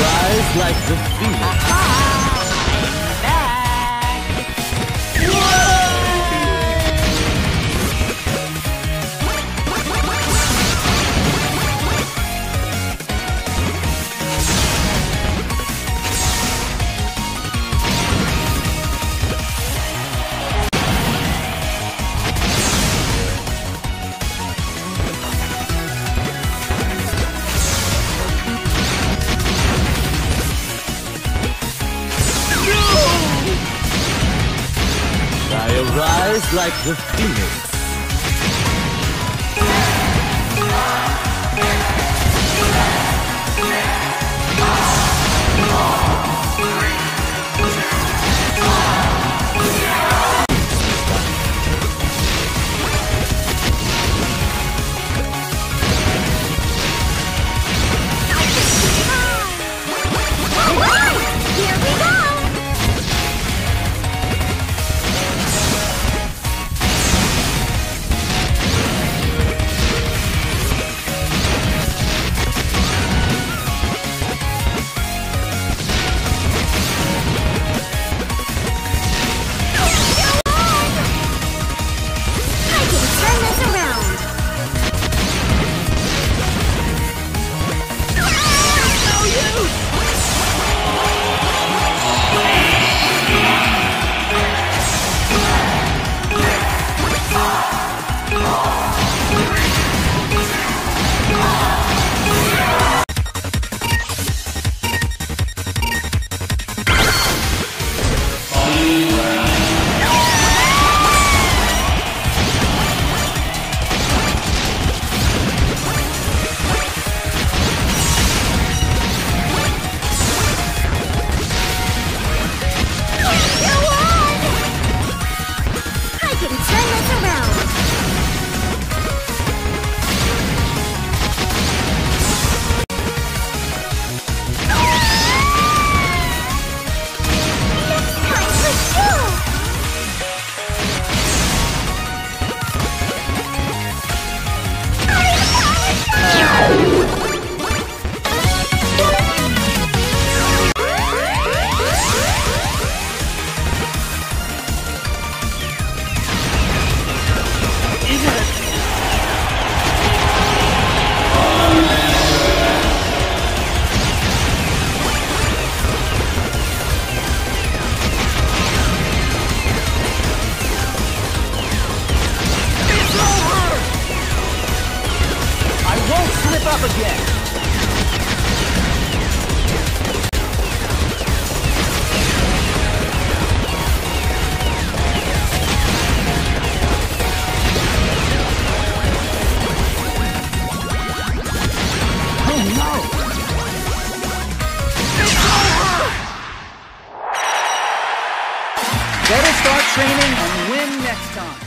Rise like the phoenix. I arise like the phoenix. I can turn around! Slip up again! Better start training and win next time.